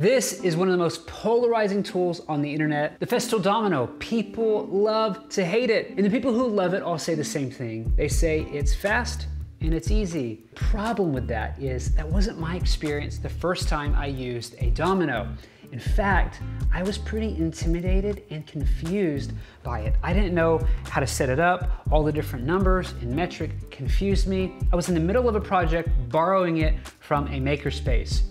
This is one of the most polarizing tools on the internet, the Festool Domino. People love to hate it. And the people who love it all say the same thing. They say it's fast and it's easy. Problem with that is that wasn't my experience the first time I used a domino. In fact, I was pretty intimidated and confused by it. I didn't know how to set it up. All the different numbers and metric confused me. I was in the middle of a project borrowing it from a makerspace.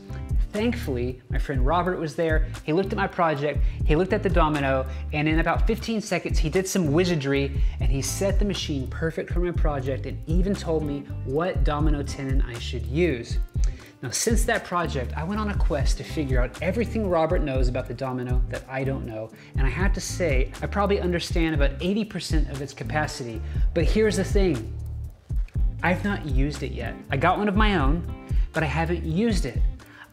Thankfully, my friend Robert was there. He looked at my project, he looked at the domino, and in about 15 seconds, he did some wizardry and he set the machine perfect for my project and even told me what domino tenon I should use. Now, since that project, I went on a quest to figure out everything Robert knows about the domino that I don't know. And I have to say, I probably understand about 80% of its capacity. But here's the thing I've not used it yet. I got one of my own, but I haven't used it.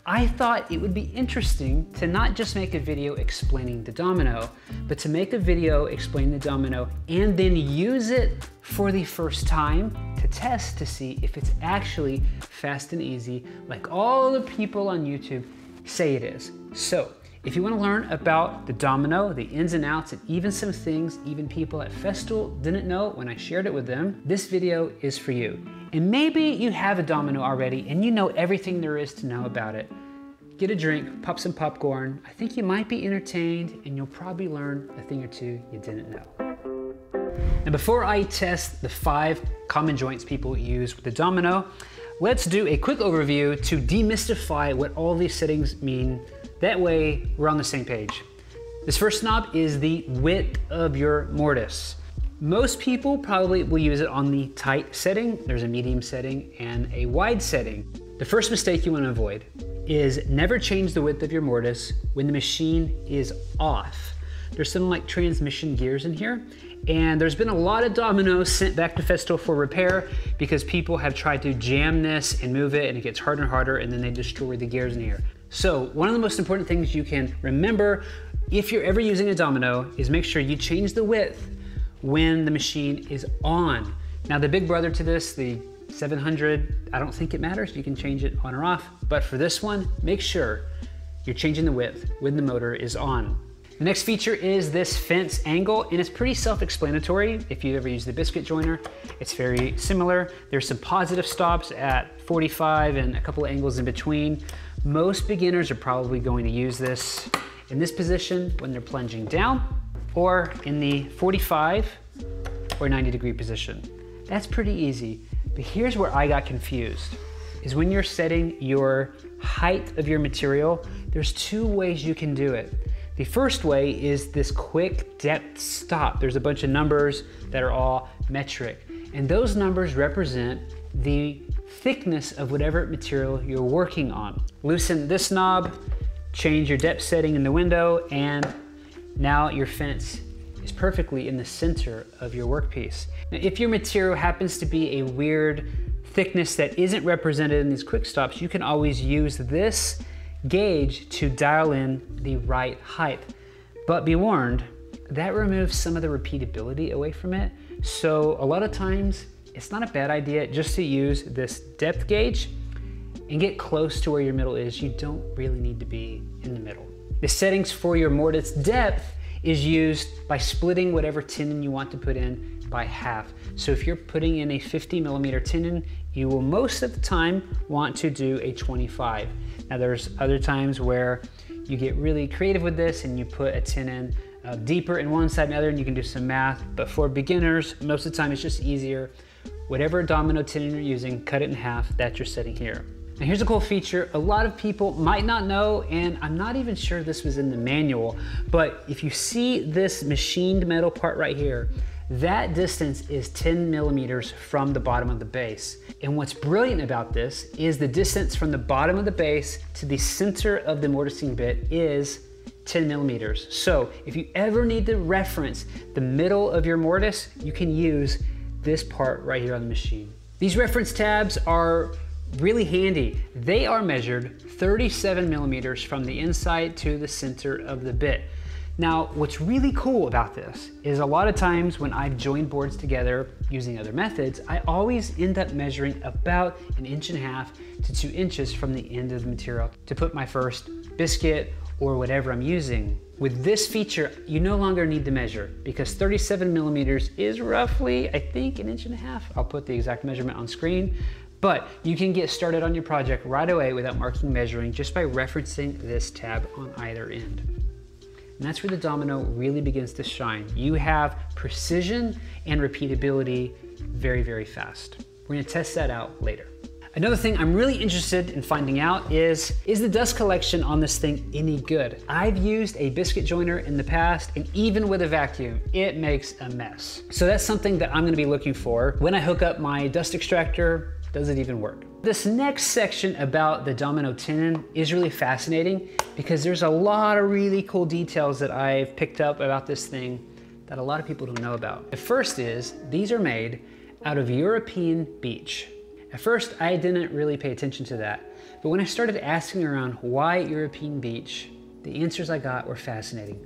I thought it would be interesting to not just make a video explaining the domino, but to make a video explaining the domino and then use it for the first time to test to see if it's actually fast and easy like all the people on YouTube say it is. So if you want to learn about the domino, the ins and outs, and even some things even people at Festool didn't know when I shared it with them, this video is for you. And maybe you have a domino already and you know everything there is to know about it. Get a drink, pop some popcorn. I think you might be entertained and you'll probably learn a thing or two you didn't know. Now before I test the five common joints people use with the domino, let's do a quick overview to demystify what all these settings mean. That way we're on the same page. This first knob is the width of your mortise. Most people probably will use it on the tight setting. There's a medium setting and a wide setting. The first mistake you want to avoid is never change the width of your mortise when the machine is off. There's some like transmission gears in here and there's been a lot of dominoes sent back to Festool for repair because people have tried to jam this and move it and it gets harder and harder and then they destroy the gears in here. So one of the most important things you can remember if you're ever using a domino is make sure you change the width when the machine is on. Now the big brother to this, the 700, I don't think it matters. You can change it on or off. But for this one, make sure you're changing the width when the motor is on. The next feature is this fence angle, and it's pretty self-explanatory. If you ever use the biscuit joiner, it's very similar. There's some positive stops at 45 and a couple of angles in between. Most beginners are probably going to use this in this position when they're plunging down or in the 45 or 90 degree position. That's pretty easy, but here's where I got confused, is when you're setting your height of your material, there's two ways you can do it. The first way is this quick depth stop. There's a bunch of numbers that are all metric, and those numbers represent the thickness of whatever material you're working on. Loosen this knob, change your depth setting in the window, and now your fence is perfectly in the center of your workpiece. Now, if your material happens to be a weird thickness that isn't represented in these quick stops, you can always use this gauge to dial in the right height. But be warned, that removes some of the repeatability away from it. So a lot of times, it's not a bad idea just to use this depth gauge and get close to where your middle is. You don't really need to be in the middle. The settings for your mortise depth is used by splitting whatever tenon you want to put in by half. So if you're putting in a 50 millimeter tenon, you will most of the time want to do a 25. Now there's other times where you get really creative with this and you put a tenon uh, deeper in one side and the other and you can do some math. But for beginners, most of the time it's just easier. Whatever domino tenon you're using, cut it in half, that's your setting here. Now here's a cool feature a lot of people might not know, and I'm not even sure this was in the manual, but if you see this machined metal part right here, that distance is 10 millimeters from the bottom of the base. And what's brilliant about this is the distance from the bottom of the base to the center of the mortising bit is 10 millimeters. So if you ever need to reference the middle of your mortise, you can use this part right here on the machine. These reference tabs are really handy. They are measured 37 millimeters from the inside to the center of the bit. Now, what's really cool about this is a lot of times when I've joined boards together using other methods, I always end up measuring about an inch and a half to two inches from the end of the material to put my first biscuit or whatever I'm using. With this feature, you no longer need to measure because 37 millimeters is roughly, I think, an inch and a half. I'll put the exact measurement on screen, but you can get started on your project right away without marking measuring just by referencing this tab on either end. And that's where the domino really begins to shine. You have precision and repeatability very, very fast. We're gonna test that out later. Another thing I'm really interested in finding out is, is the dust collection on this thing any good? I've used a biscuit joiner in the past, and even with a vacuum, it makes a mess. So that's something that I'm gonna be looking for. When I hook up my dust extractor, does it even work? This next section about the domino tenon is really fascinating because there's a lot of really cool details that I've picked up about this thing that a lot of people don't know about. The first is, these are made out of European beech. At first, I didn't really pay attention to that, but when I started asking around why European beech, the answers I got were fascinating.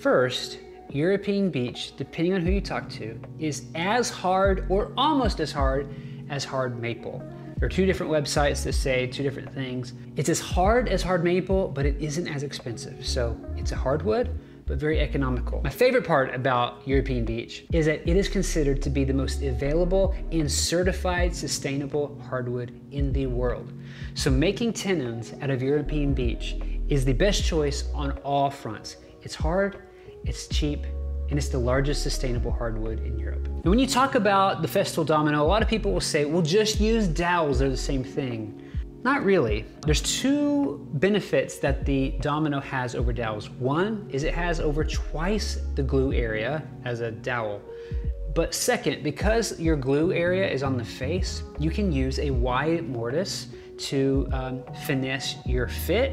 First, European beech, depending on who you talk to, is as hard or almost as hard as hard maple. There are two different websites that say two different things. It's as hard as hard maple, but it isn't as expensive. So it's a hardwood, but very economical. My favorite part about European beech is that it is considered to be the most available and certified sustainable hardwood in the world. So making tenons out of European beech is the best choice on all fronts. It's hard, it's cheap, and it's the largest sustainable hardwood in Europe. And when you talk about the Festool Domino, a lot of people will say, well, just use dowels, they're the same thing. Not really. There's two benefits that the Domino has over dowels. One is it has over twice the glue area as a dowel. But second, because your glue area is on the face, you can use a wide mortise to um, finesse your fit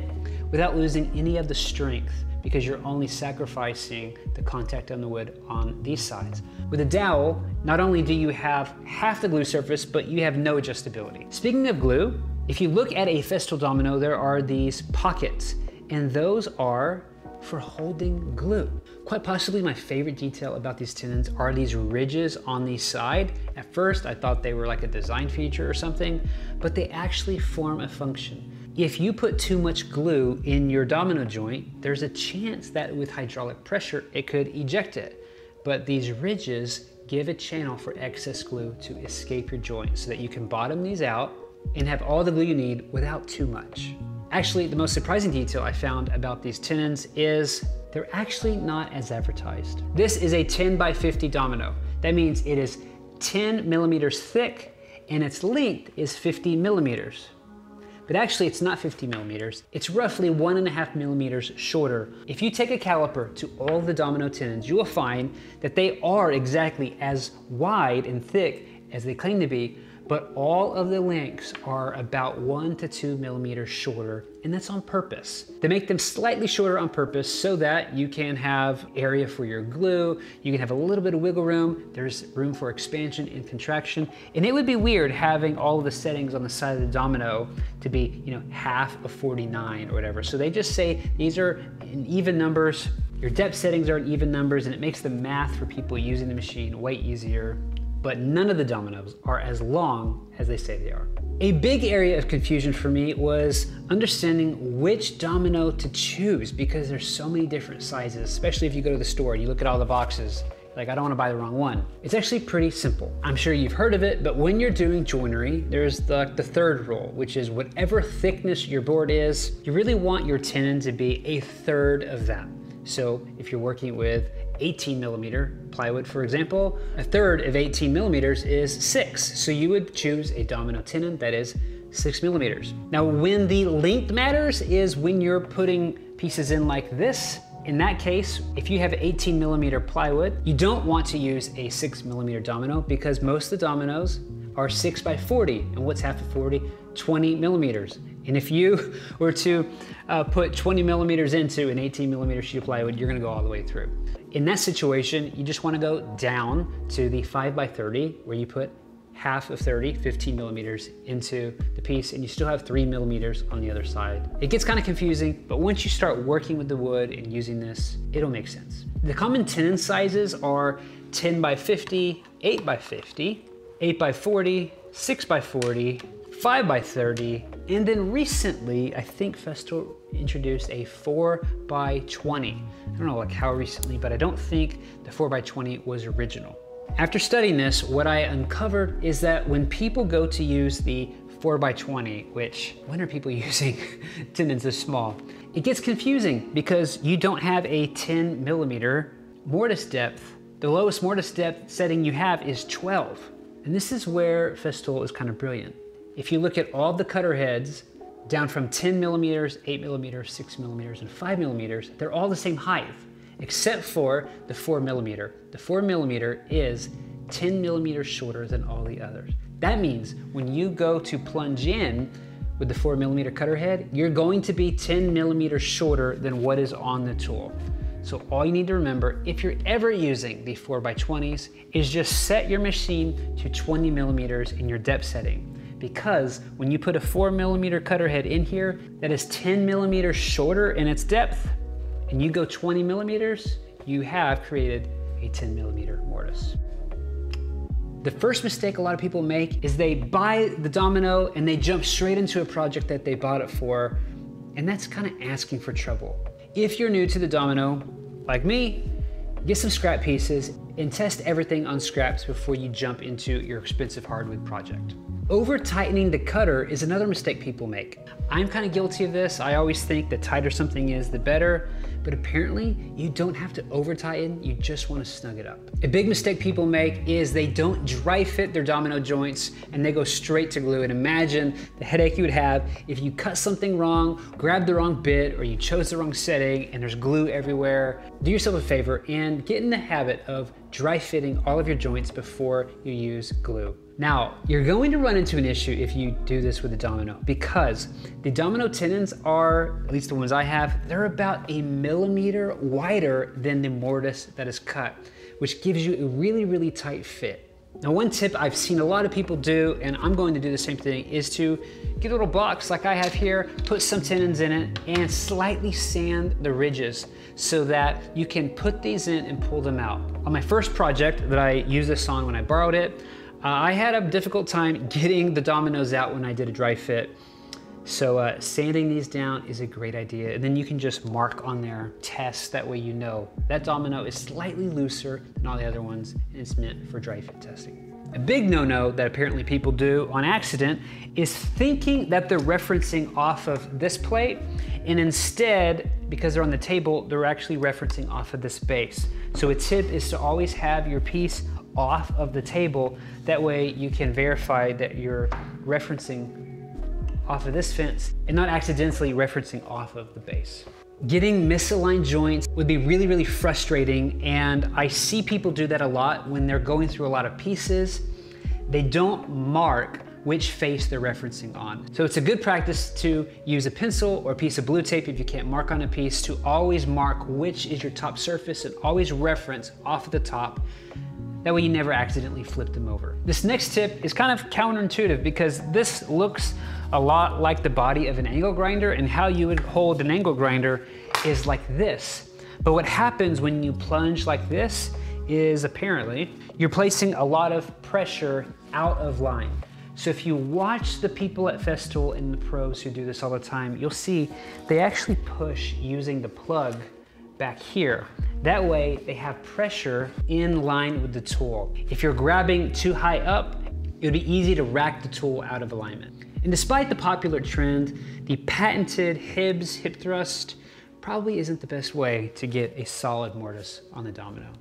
without losing any of the strength because you're only sacrificing the contact on the wood on these sides. With a dowel, not only do you have half the glue surface, but you have no adjustability. Speaking of glue, if you look at a Festool domino, there are these pockets, and those are for holding glue. Quite possibly my favorite detail about these tenons are these ridges on the side. At first, I thought they were like a design feature or something, but they actually form a function. If you put too much glue in your domino joint, there's a chance that with hydraulic pressure, it could eject it. But these ridges give a channel for excess glue to escape your joint so that you can bottom these out and have all the glue you need without too much. Actually, the most surprising detail I found about these tenons is they're actually not as advertised. This is a 10 by 50 domino. That means it is 10 millimeters thick and its length is 50 millimeters. But actually it's not 50 millimeters, it's roughly one and a half millimeters shorter. If you take a caliper to all the domino tenons, you will find that they are exactly as wide and thick as they claim to be, but all of the links are about one to two millimeters shorter, and that's on purpose. They make them slightly shorter on purpose so that you can have area for your glue, you can have a little bit of wiggle room, there's room for expansion and contraction, and it would be weird having all of the settings on the side of the domino to be, you know, half of 49 or whatever. So they just say these are in even numbers, your depth settings are in even numbers, and it makes the math for people using the machine way easier but none of the dominoes are as long as they say they are. A big area of confusion for me was understanding which domino to choose because there's so many different sizes, especially if you go to the store and you look at all the boxes like I don't wanna buy the wrong one. It's actually pretty simple. I'm sure you've heard of it, but when you're doing joinery, there's the, the third rule, which is whatever thickness your board is, you really want your tenon to be a third of that. So if you're working with 18 millimeter plywood, for example, a third of 18 millimeters is six. So you would choose a domino tenon that is six millimeters. Now, when the length matters is when you're putting pieces in like this. In that case, if you have 18 millimeter plywood, you don't want to use a six millimeter domino because most of the dominoes are six by 40. And what's half of 40? 20 millimeters. And if you were to uh, put 20 millimeters into an 18 millimeter sheet of plywood, you're gonna go all the way through. In that situation, you just wanna go down to the 5 by 30 where you put half of 30, 15 millimeters into the piece and you still have three millimeters on the other side. It gets kind of confusing, but once you start working with the wood and using this, it'll make sense. The common tenon sizes are 10 by 50, 8 by 50, 8 by 40, 6 by 40, 5 by 30, And then recently, I think Festool introduced a 4 by 20 I don't know like how recently, but I don't think the 4 by 20 was original. After studying this, what I uncovered is that when people go to use the 4 by 20 which when are people using tenons this small? It gets confusing because you don't have a 10 millimeter mortise depth. The lowest mortise depth setting you have is 12. And this is where Festool is kind of brilliant. If you look at all the cutter heads down from 10 millimeters, 8 millimeters, 6 millimeters, and 5 millimeters, they're all the same height, except for the 4 millimeter. The 4 millimeter is 10 millimeters shorter than all the others. That means when you go to plunge in with the 4 millimeter cutter head, you're going to be 10 millimeters shorter than what is on the tool. So all you need to remember, if you're ever using the 4x20s, is just set your machine to 20 millimeters in your depth setting. Because when you put a 4 millimeter cutter head in here, that is 10 millimeters shorter in its depth, and you go 20 millimeters, you have created a 10 millimeter mortise. The first mistake a lot of people make is they buy the domino and they jump straight into a project that they bought it for, and that's kind of asking for trouble. If you're new to the domino, like me, get some scrap pieces and test everything on scraps before you jump into your expensive hardwood project. Over tightening the cutter is another mistake people make. I'm kind of guilty of this. I always think the tighter something is, the better but apparently you don't have to over tighten, you just wanna snug it up. A big mistake people make is they don't dry fit their domino joints and they go straight to glue. And imagine the headache you would have if you cut something wrong, grabbed the wrong bit, or you chose the wrong setting and there's glue everywhere. Do yourself a favor and get in the habit of dry fitting all of your joints before you use glue. Now, you're going to run into an issue if you do this with a domino because the domino tenons are, at least the ones I have, they're about a millimeter wider than the mortise that is cut, which gives you a really, really tight fit. Now, one tip I've seen a lot of people do, and I'm going to do the same thing, is to get a little box like I have here, put some tenons in it, and slightly sand the ridges so that you can put these in and pull them out. On my first project that I used this on when I borrowed it, uh, I had a difficult time getting the dominoes out when I did a dry fit. So uh, sanding these down is a great idea. And then you can just mark on there, test, that way you know that domino is slightly looser than all the other ones and it's meant for dry fit testing. A big no-no that apparently people do on accident is thinking that they're referencing off of this plate and instead, because they're on the table, they're actually referencing off of this base. So a tip is to always have your piece off of the table. That way you can verify that you're referencing off of this fence and not accidentally referencing off of the base. Getting misaligned joints would be really, really frustrating. And I see people do that a lot when they're going through a lot of pieces. They don't mark which face they're referencing on. So it's a good practice to use a pencil or a piece of blue tape if you can't mark on a piece to always mark which is your top surface and always reference off of the top that way you never accidentally flip them over. This next tip is kind of counterintuitive because this looks a lot like the body of an angle grinder and how you would hold an angle grinder is like this. But what happens when you plunge like this is apparently you're placing a lot of pressure out of line. So if you watch the people at Festool and the pros who do this all the time, you'll see they actually push using the plug back here. That way they have pressure in line with the tool. If you're grabbing too high up, it would be easy to rack the tool out of alignment. And despite the popular trend, the patented Hibbs hip thrust probably isn't the best way to get a solid mortise on the domino.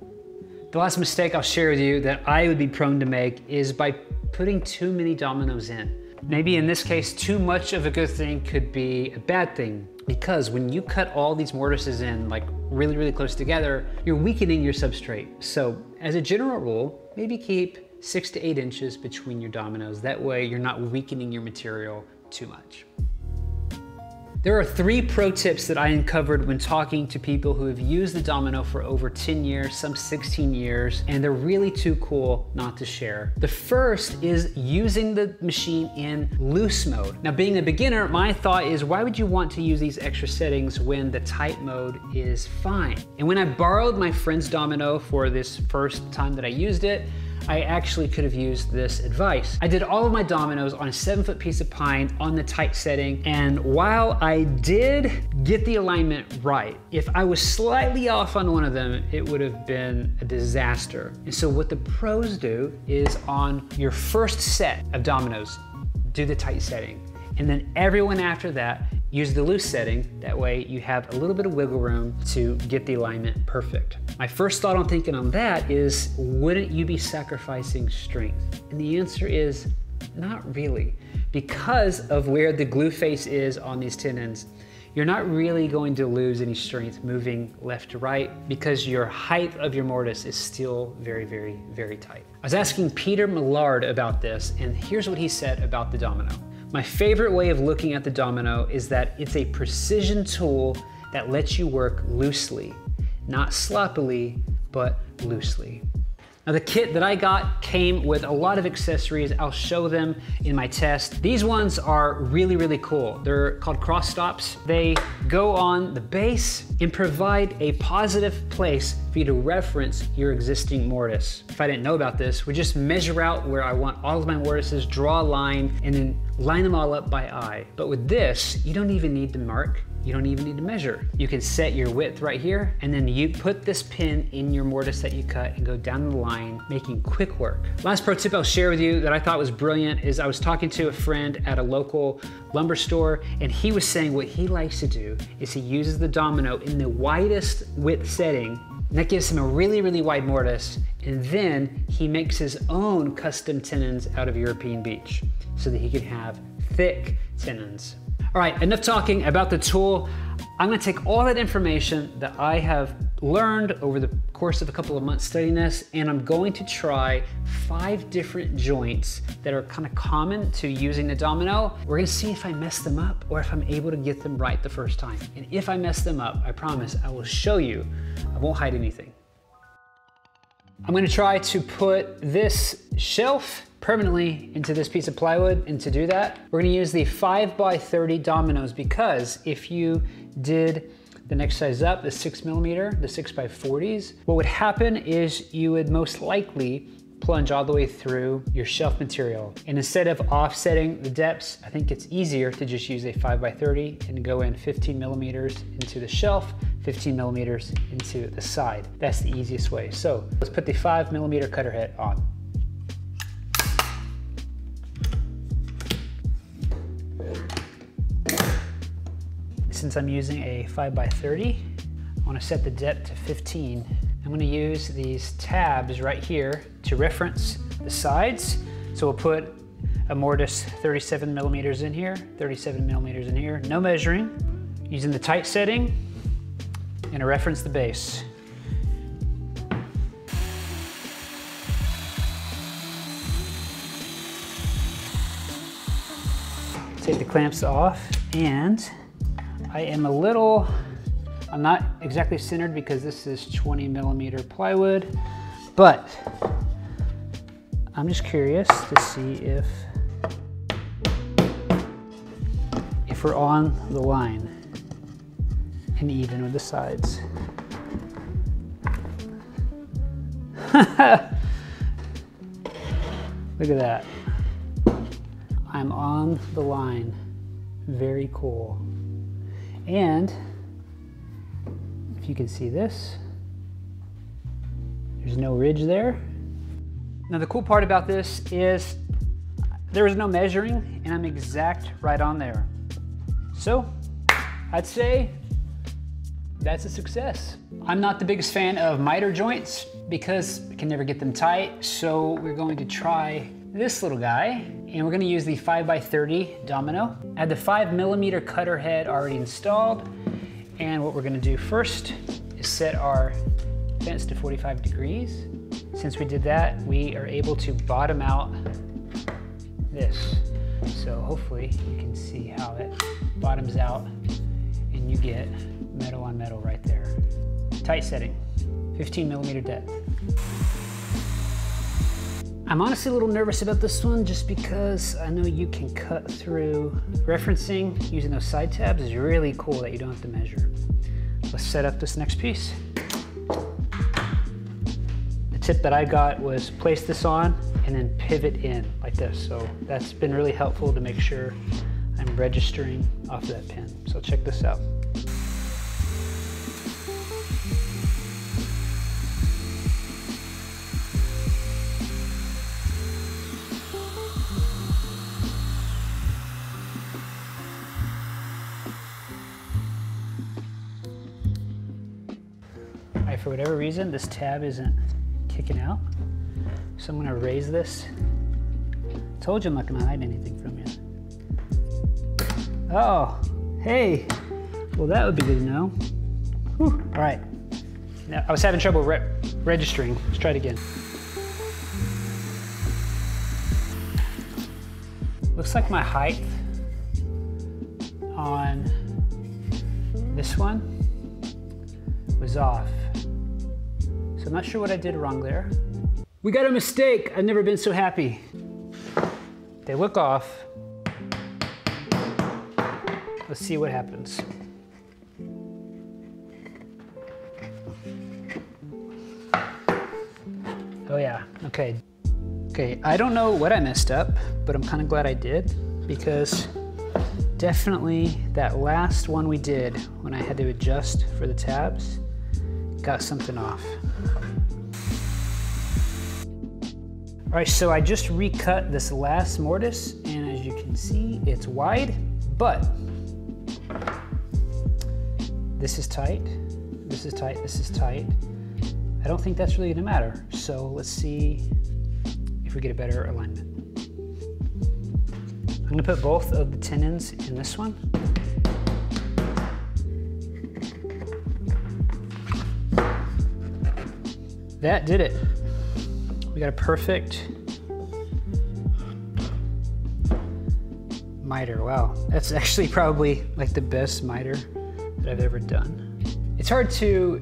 The last mistake I'll share with you that I would be prone to make is by putting too many dominoes in. Maybe in this case, too much of a good thing could be a bad thing because when you cut all these mortises in like really, really close together, you're weakening your substrate. So as a general rule, maybe keep six to eight inches between your dominoes. That way you're not weakening your material too much. There are three pro tips that I uncovered when talking to people who have used the Domino for over 10 years, some 16 years, and they're really too cool not to share. The first is using the machine in loose mode. Now being a beginner, my thought is why would you want to use these extra settings when the tight mode is fine? And when I borrowed my friend's Domino for this first time that I used it, I actually could have used this advice. I did all of my dominoes on a seven foot piece of pine on the tight setting. And while I did get the alignment right, if I was slightly off on one of them, it would have been a disaster. And so what the pros do is on your first set of dominoes, do the tight setting. And then everyone after that, use the loose setting. That way you have a little bit of wiggle room to get the alignment perfect. My first thought on thinking on that is, wouldn't you be sacrificing strength? And the answer is, not really. Because of where the glue face is on these tenons, you're not really going to lose any strength moving left to right because your height of your mortise is still very, very, very tight. I was asking Peter Millard about this, and here's what he said about the domino. My favorite way of looking at the domino is that it's a precision tool that lets you work loosely, not sloppily, but loosely. Now the kit that I got came with a lot of accessories. I'll show them in my test. These ones are really, really cool. They're called cross stops. They go on the base and provide a positive place for you to reference your existing mortise. If I didn't know about this, we just measure out where I want all of my mortises, draw a line, and then line them all up by eye. But with this, you don't even need to mark. You don't even need to measure. You can set your width right here, and then you put this pin in your mortise that you cut and go down the line, making quick work. Last pro tip I'll share with you that I thought was brilliant is I was talking to a friend at a local lumber store, and he was saying what he likes to do is he uses the domino in the widest width setting and that gives him a really, really wide mortise. And then he makes his own custom tenons out of European beech so that he can have thick tenons. All right, enough talking about the tool. I'm gonna take all that information that I have learned over the course of a couple of months studying this, and I'm going to try five different joints that are kind of common to using the domino. We're gonna see if I mess them up or if I'm able to get them right the first time. And if I mess them up, I promise I will show you, I won't hide anything. I'm gonna try to put this shelf permanently into this piece of plywood. And to do that, we're gonna use the 5 by 30 dominoes because if you did the next size up, the 6 millimeter, the 6 by 40s, what would happen is you would most likely plunge all the way through your shelf material. And instead of offsetting the depths, I think it's easier to just use a 5 by 30 and go in 15 millimeters into the shelf, 15 millimeters into the side. That's the easiest way. So let's put the 5 millimeter cutter head on. Since I'm using a 5 by 30 I want to set the depth to 15. I'm going to use these tabs right here to reference the sides. So we'll put a mortise 37 millimeters in here, 37 millimeters in here, no measuring, using the tight setting, and to reference the base. Take the clamps off and I am a little, I'm not exactly centered because this is 20 millimeter plywood, but I'm just curious to see if, if we're on the line and even with the sides. Look at that. I'm on the line. Very cool. And if you can see this, there's no ridge there. Now the cool part about this is there is no measuring and I'm exact right on there. So I'd say that's a success. I'm not the biggest fan of miter joints because I can never get them tight. So we're going to try this little guy and we're gonna use the 5x30 domino. I the five millimeter cutter head already installed. And what we're gonna do first is set our fence to 45 degrees. Since we did that, we are able to bottom out this. So hopefully you can see how it bottoms out and you get metal on metal right there. Tight setting, 15 millimeter depth. I'm honestly a little nervous about this one just because I know you can cut through. Referencing using those side tabs is really cool that you don't have to measure. Let's set up this next piece. The tip that I got was place this on and then pivot in like this. So that's been really helpful to make sure I'm registering off of that pin. So check this out. For whatever reason, this tab isn't kicking out. So I'm gonna raise this. Told you I'm not gonna hide anything from you. Oh, hey. Well, that would be good to know. Whew. All right. Now, I was having trouble re registering. Let's try it again. Looks like my height on this one was off. So I'm not sure what I did wrong there. We got a mistake. I've never been so happy. They look off. Let's see what happens. Oh yeah, okay. Okay, I don't know what I messed up, but I'm kind of glad I did because definitely that last one we did when I had to adjust for the tabs got something off. All right, so I just recut this last mortise, and as you can see, it's wide, but this is tight, this is tight, this is tight. I don't think that's really gonna matter. So let's see if we get a better alignment. I'm gonna put both of the tenons in this one. That did it. We got a perfect miter. Wow, that's actually probably like the best miter that I've ever done. It's hard to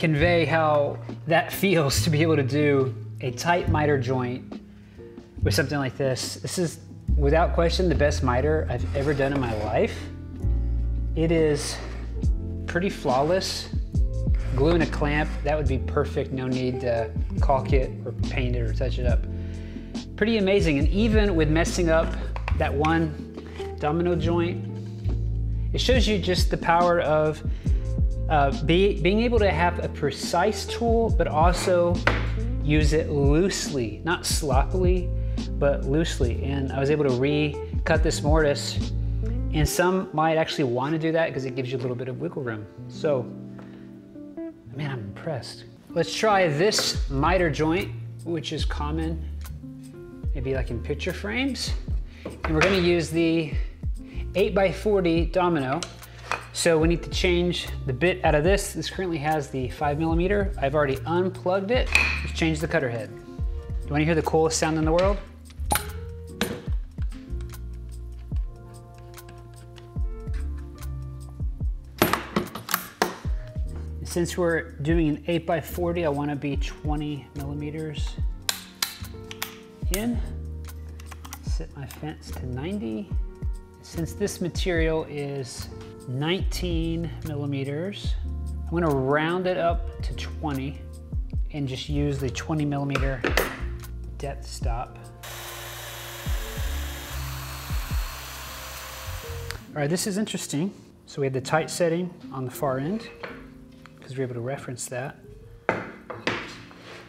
convey how that feels to be able to do a tight miter joint with something like this. This is without question the best miter I've ever done in my life. It is pretty flawless glue and a clamp, that would be perfect. No need to caulk it or paint it or touch it up. Pretty amazing. And even with messing up that one domino joint, it shows you just the power of uh, be, being able to have a precise tool, but also use it loosely, not sloppily, but loosely. And I was able to recut this mortise and some might actually want to do that because it gives you a little bit of wiggle room. So Man, I'm impressed. Let's try this miter joint, which is common, maybe like in picture frames. And we're gonna use the 8x40 domino. So we need to change the bit out of this. This currently has the five millimeter. I've already unplugged it. Let's change the cutter head. Do you wanna hear the coolest sound in the world? Since we're doing an 8 by 40 I want to be 20 millimeters in. Set my fence to 90. Since this material is 19 millimeters, I'm going to round it up to 20 and just use the 20 millimeter depth stop. All right, this is interesting. So we had the tight setting on the far end because we're able to reference that.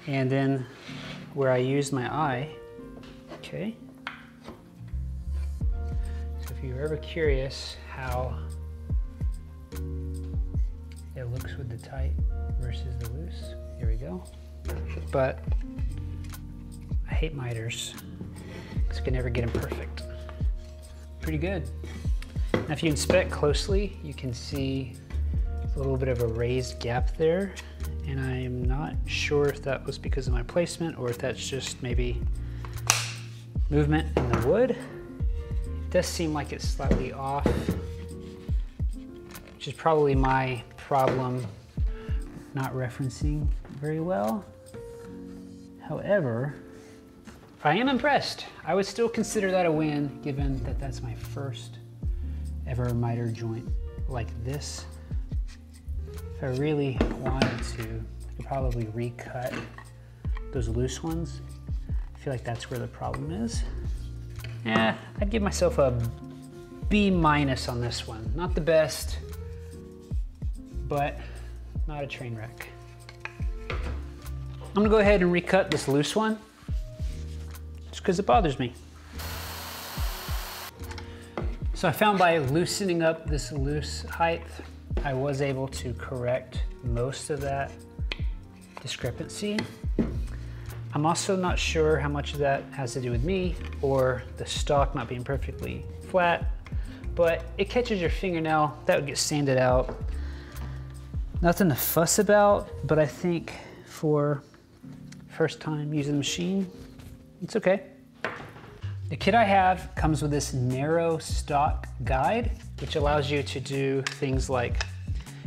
And then where I use my eye, okay. So if you're ever curious how it looks with the tight versus the loose, here we go. But I hate miters because I can never get them perfect. Pretty good. Now if you inspect closely, you can see a little bit of a raised gap there and I'm not sure if that was because of my placement or if that's just maybe movement in the wood. It does seem like it's slightly off, which is probably my problem not referencing very well. However, I am impressed. I would still consider that a win given that that's my first ever miter joint like this. If I really wanted to, I could probably recut those loose ones. I feel like that's where the problem is. Yeah, I'd give myself a B minus on this one. Not the best, but not a train wreck. I'm gonna go ahead and recut this loose one, just because it bothers me. So I found by loosening up this loose height, I was able to correct most of that discrepancy. I'm also not sure how much of that has to do with me or the stock not being perfectly flat, but it catches your fingernail, that would get sanded out. Nothing to fuss about, but I think for first time using the machine, it's okay. The kit I have comes with this narrow stock guide, which allows you to do things like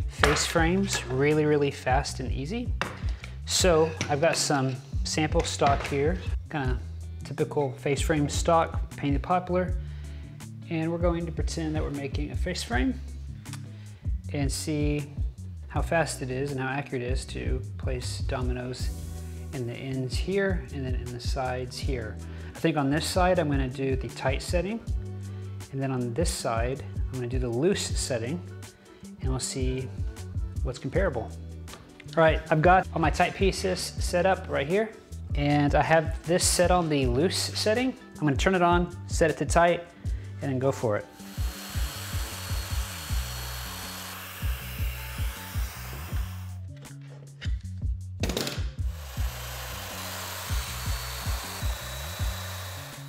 face frames really, really fast and easy. So I've got some sample stock here, kind of typical face frame stock, painted poplar. And we're going to pretend that we're making a face frame and see how fast it is and how accurate it is to place dominoes in the ends here and then in the sides here. I think on this side, I'm gonna do the tight setting. And then on this side, I'm gonna do the loose setting and we'll see what's comparable. All right, I've got all my tight pieces set up right here. And I have this set on the loose setting. I'm gonna turn it on, set it to tight, and then go for it.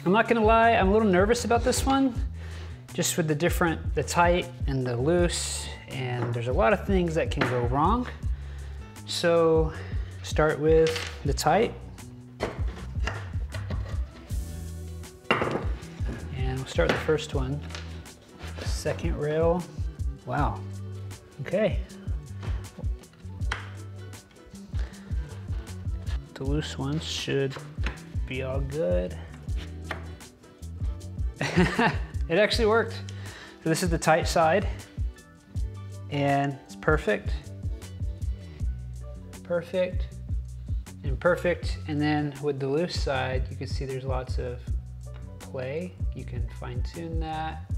I'm not gonna lie, I'm a little nervous about this one, just with the different, the tight and the loose, and there's a lot of things that can go wrong. So start with the tight. And we'll start with the first one. Second rail, wow, okay. The loose ones should be all good. it actually worked. So this is the tight side and it's perfect, perfect, and perfect. And then with the loose side, you can see there's lots of play. You can fine tune that.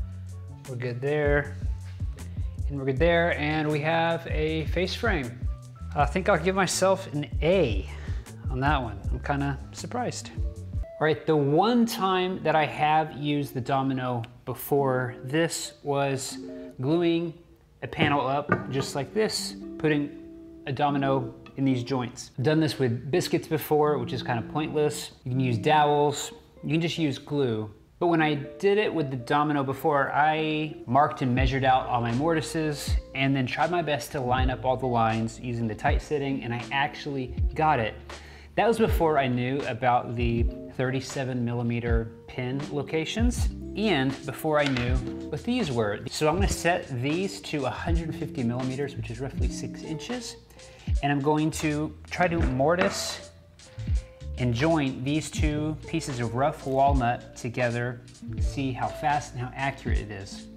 We're good there. And we're good there. And we have a face frame. I think I'll give myself an A on that one. I'm kind of surprised. All right, the one time that I have used the domino before this was gluing a panel up just like this, putting a domino in these joints. I've done this with biscuits before, which is kind of pointless. You can use dowels, you can just use glue. But when I did it with the domino before, I marked and measured out all my mortises and then tried my best to line up all the lines using the tight setting and I actually got it. That was before I knew about the 37 millimeter pin locations and before I knew what these were. So I'm gonna set these to 150 millimeters, which is roughly six inches. And I'm going to try to mortise and join these two pieces of rough walnut together, see how fast and how accurate it is.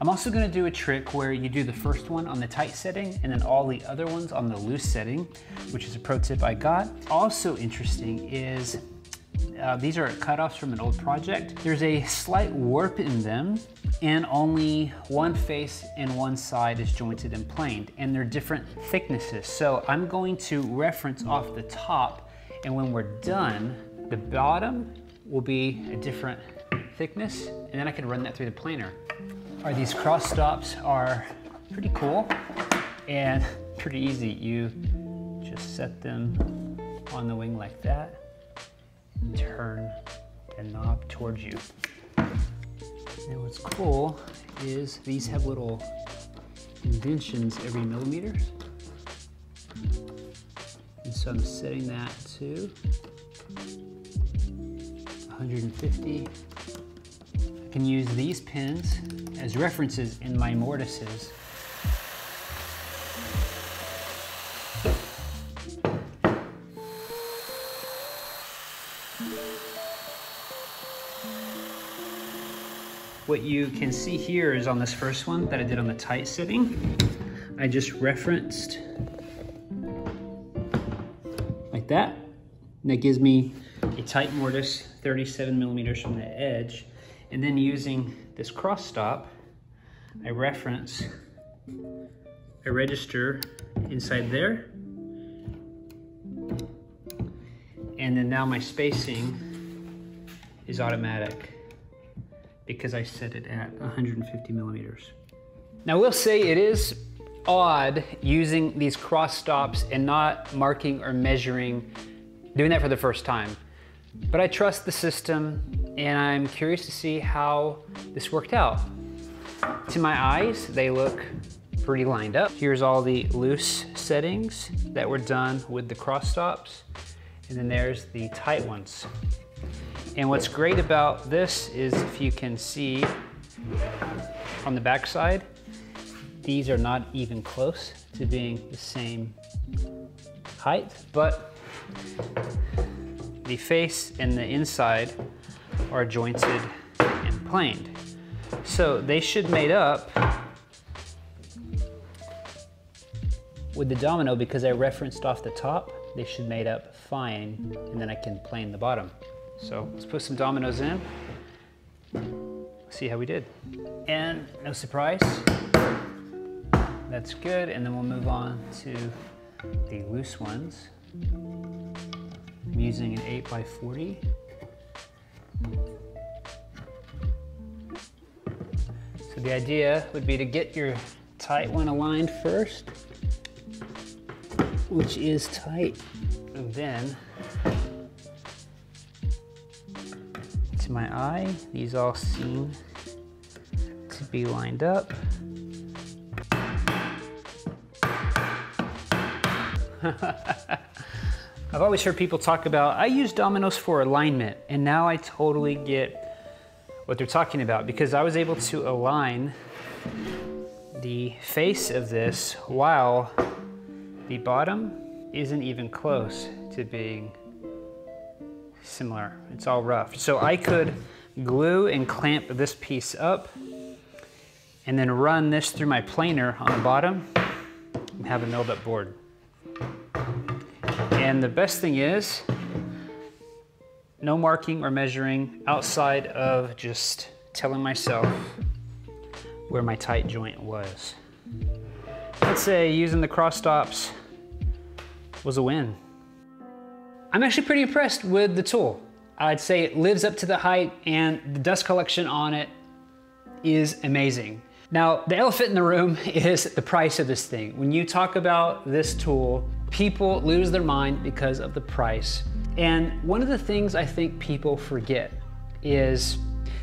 I'm also gonna do a trick where you do the first one on the tight setting and then all the other ones on the loose setting, which is a pro tip I got. Also interesting is uh, these are cutoffs from an old project. There's a slight warp in them and only one face and one side is jointed and planed and they're different thicknesses. So I'm going to reference off the top and when we're done, the bottom will be a different thickness and then I can run that through the planer. All right, these cross stops are pretty cool and pretty easy. You just set them on the wing like that turn the knob towards you. And what's cool is these have little indentions every millimeter. And so I'm setting that to 150 I can use these pins as references in my mortises. What you can see here is on this first one that I did on the tight sitting, I just referenced like that. And that gives me a tight mortise, 37 millimeters from the edge. And then using this cross stop, I reference, I register inside there. And then now my spacing is automatic because I set it at 150 millimeters. Now we'll say it is odd using these cross stops and not marking or measuring, doing that for the first time. But I trust the system and I'm curious to see how this worked out. To my eyes, they look pretty lined up. Here's all the loose settings that were done with the cross stops. And then there's the tight ones. And what's great about this is if you can see on the back side, these are not even close to being the same height, but the face and the inside are jointed and planed. So they should mate up with the domino because I referenced off the top, they should mate up fine and then I can plane the bottom. So let's put some dominoes in, see how we did. And no surprise, that's good. And then we'll move on to the loose ones. I'm using an 8 by 40 So the idea would be to get your tight one aligned first, which is tight. And then, my eye, these all seem to be lined up. I've always heard people talk about, I use dominoes for alignment, and now I totally get what they're talking about because I was able to align the face of this while the bottom isn't even close to being similar. It's all rough. So I could glue and clamp this piece up and then run this through my planer on the bottom and have a milled up board. And the best thing is, no marking or measuring outside of just telling myself where my tight joint was. Let's say using the cross stops was a win. I'm actually pretty impressed with the tool. I'd say it lives up to the height and the dust collection on it is amazing. Now, the elephant in the room is the price of this thing. When you talk about this tool, people lose their mind because of the price. And one of the things I think people forget is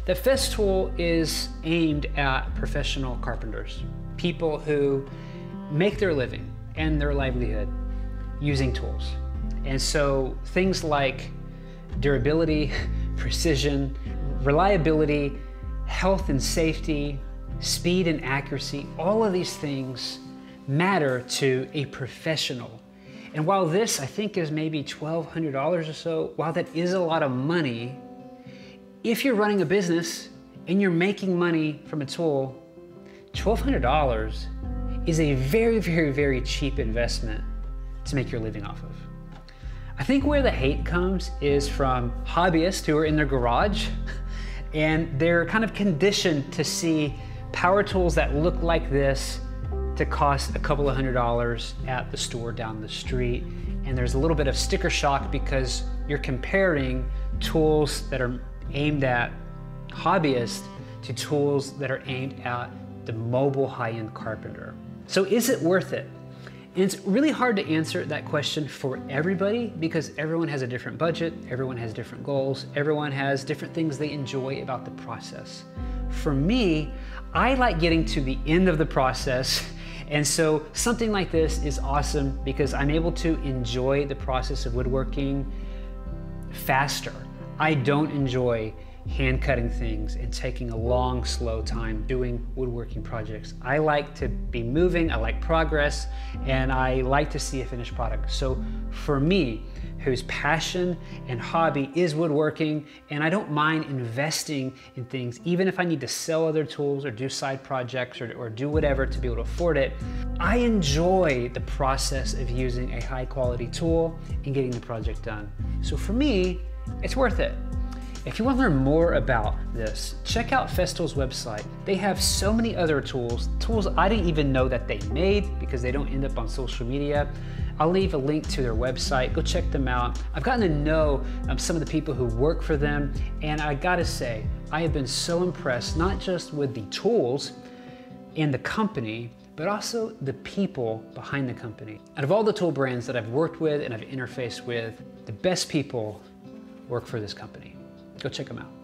that Festool is aimed at professional carpenters, people who make their living and their livelihood using tools. And so things like durability, precision, reliability, health and safety, speed and accuracy, all of these things matter to a professional and while this, I think, is maybe $1,200 or so, while that is a lot of money, if you're running a business and you're making money from a tool, $1,200 is a very, very, very cheap investment to make your living off of. I think where the hate comes is from hobbyists who are in their garage and they're kind of conditioned to see power tools that look like this to cost a couple of hundred dollars at the store down the street. And there's a little bit of sticker shock because you're comparing tools that are aimed at hobbyists to tools that are aimed at the mobile high-end carpenter. So is it worth it? And it's really hard to answer that question for everybody because everyone has a different budget, everyone has different goals, everyone has different things they enjoy about the process. For me, I like getting to the end of the process and so something like this is awesome because I'm able to enjoy the process of woodworking faster. I don't enjoy hand cutting things and taking a long, slow time doing woodworking projects. I like to be moving, I like progress, and I like to see a finished product. So for me, whose passion and hobby is woodworking, and I don't mind investing in things, even if I need to sell other tools or do side projects or, or do whatever to be able to afford it. I enjoy the process of using a high quality tool and getting the project done. So for me, it's worth it. If you want to learn more about this, check out Festool's website. They have so many other tools, tools I didn't even know that they made because they don't end up on social media. I'll leave a link to their website. Go check them out. I've gotten to know um, some of the people who work for them, and I gotta say, I have been so impressed, not just with the tools and the company, but also the people behind the company. Out of all the tool brands that I've worked with and I've interfaced with, the best people work for this company. Go check them out.